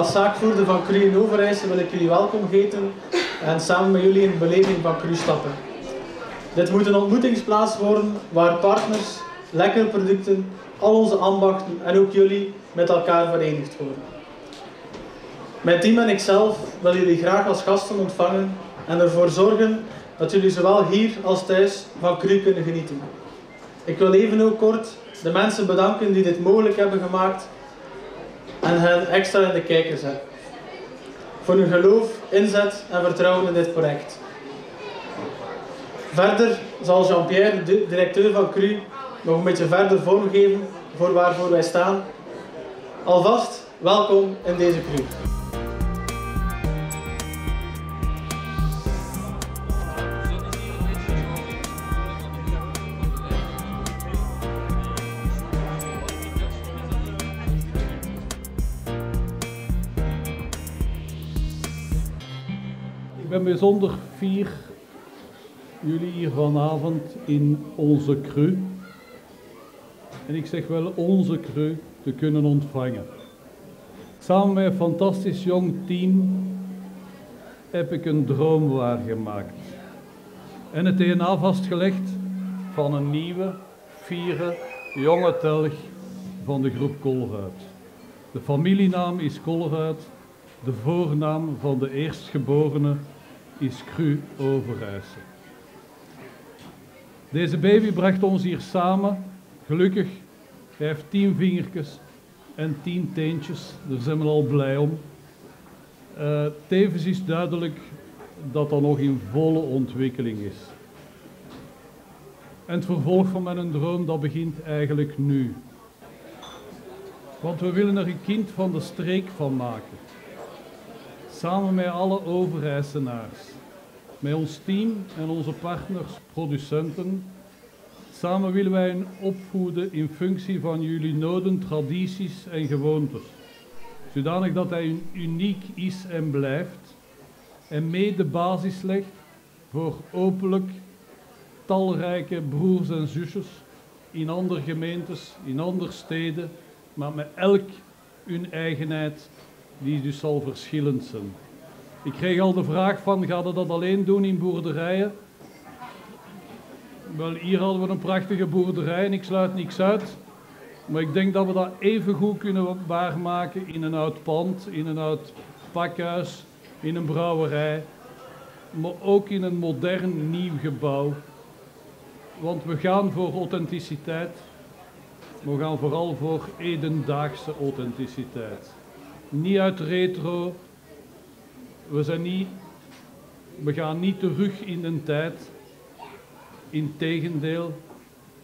Als zaakvoerder van Cru in Overijssel wil ik jullie welkom heten en samen met jullie in de beleving van Cru stappen. Dit moet een ontmoetingsplaats worden waar partners, lekkere producten, al onze ambachten en ook jullie met elkaar verenigd worden. Mijn team en ikzelf willen jullie graag als gasten ontvangen en ervoor zorgen dat jullie zowel hier als thuis van Cru kunnen genieten. Ik wil even ook kort de mensen bedanken die dit mogelijk hebben gemaakt en hen extra in de kijker zetten. Voor hun geloof, inzet en vertrouwen in dit project. Verder zal Jean-Pierre, de directeur van CRU, nog een beetje verder vormgeven voor waarvoor wij staan. Alvast, welkom in deze CRU. Ben bijzonder fier jullie hier vanavond in onze cru. En ik zeg wel onze cru te kunnen ontvangen. Samen met een fantastisch jong team heb ik een droom waargemaakt. En het DNA vastgelegd van een nieuwe, fiere, jonge telg van de groep Kolruit. De familienaam is Kolruit, de voornaam van de eerstgeborene is Cru Overijssel. Deze baby bracht ons hier samen. Gelukkig, hij heeft tien vingertjes en tien teentjes, daar zijn we al blij om. Uh, tevens is duidelijk dat dat nog in volle ontwikkeling is. En het vervolg van mijn droom, dat begint eigenlijk nu. Want we willen er een kind van de streek van maken. Samen met alle overijsenaars. Met ons team en onze partners, producenten. Samen willen wij hen opvoeden in functie van jullie noden, tradities en gewoontes. Zodanig dat hij uniek is en blijft. En mee de basis legt voor openlijk talrijke broers en zusjes in andere gemeentes, in andere steden, maar met elk hun eigenheid, die dus zal verschillend zijn. Ik kreeg al de vraag van, gaat we dat alleen doen in boerderijen? Wel, hier hadden we een prachtige boerderij en ik sluit niks uit. Maar ik denk dat we dat even goed kunnen waarmaken in een oud pand, in een oud pakhuis, in een brouwerij. Maar ook in een modern nieuw gebouw. Want we gaan voor authenticiteit. We gaan vooral voor edendaagse authenticiteit. Niet uit retro, we, zijn niet, we gaan niet terug in de tijd. Integendeel,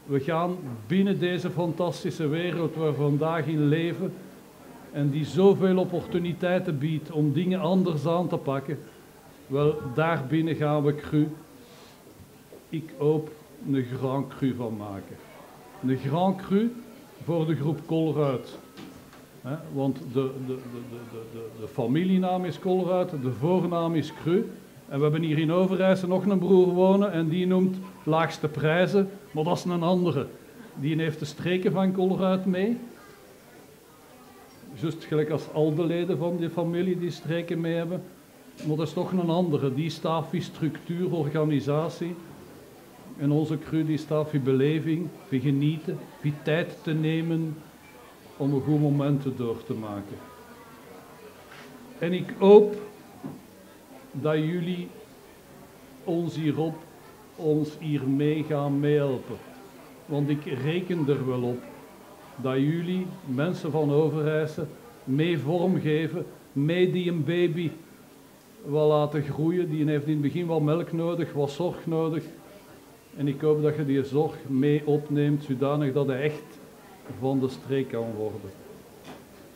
we gaan binnen deze fantastische wereld waar we vandaag in leven en die zoveel opportuniteiten biedt om dingen anders aan te pakken, wel daarbinnen gaan we cru, ik hoop, een grand cru van maken. Een grand cru voor de groep Kolruit want de, de, de, de, familienaam is Kolruit, de voornaam is Cru. En we hebben hier in Overijssel nog een broer wonen en die noemt laagste prijzen, maar dat is een andere. Die heeft de streken van Kolruit mee. Juist gelijk als al de leden van die familie die streken mee hebben. Maar dat is toch een andere. Die staat voor structuur, organisatie. En onze cru die staat voor beleving, voor genieten, voor tijd te nemen om een goed momenten door te maken. En ik hoop dat jullie ons hierop, ons hiermee gaan meehelpen. Want ik reken er wel op dat jullie, mensen van Overijssel, mee vormgeven, mee die een baby wel laten groeien. Die heeft in het begin wel melk nodig, wat zorg nodig. En ik hoop dat je die zorg mee opneemt, zodanig dat hij echt streek kan worden.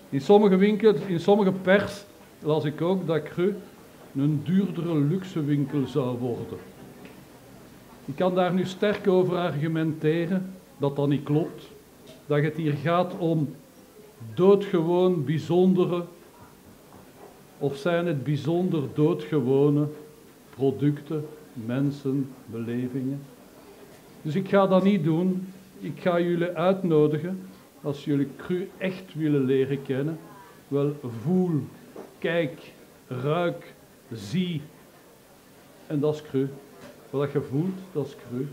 In sommige winkels, in sommige pers las ik ook dat Cru een duurdere luxe winkel zou worden. Ik kan daar nu sterk over argumenteren dat dat niet klopt. Dat het hier gaat om doodgewoon bijzondere, of zijn het bijzonder doodgewone producten, mensen, belevingen. Dus ik ga dat niet doen ik ga jullie uitnodigen, als jullie cru echt willen leren kennen, wel voel kijk, ruik, zie. En dat is cru. Wat je voelt, dat is cru.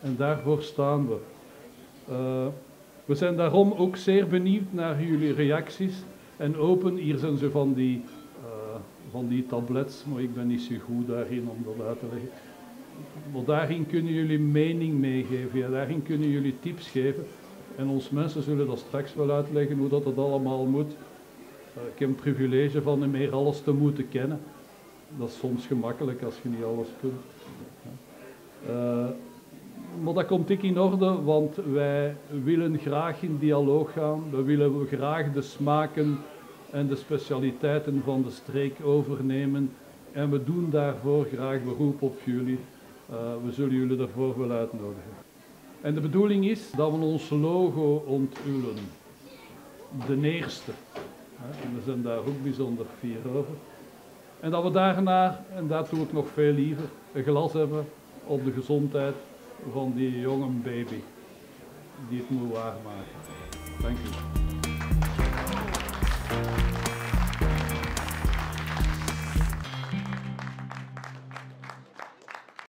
En daarvoor staan we. Uh, we zijn daarom ook zeer benieuwd naar jullie reacties. En open, hier zijn ze van die, uh, van die tablets, maar ik ben niet zo goed daarin om dat uit te leggen. Maar daarin kunnen jullie mening meegeven, ja, daarin kunnen jullie tips geven. En ons mensen zullen dat straks wel uitleggen hoe dat het allemaal moet. Uh, ik heb een privilege van niet meer alles te moeten kennen. Dat is soms gemakkelijk als je niet alles kunt. Uh, maar dat komt ik in orde, want wij willen graag in dialoog gaan. We willen graag de smaken en de specialiteiten van de streek overnemen. En we doen daarvoor graag beroep op jullie. Uh, we zullen jullie daarvoor wel uitnodigen. En de bedoeling is dat we ons logo onthullen. De eerste. En we zijn daar ook bijzonder fier over. En dat we daarna, en dat doe ik nog veel liever, een glas hebben op de gezondheid van die jonge baby die het moet waarmaken. Dank u.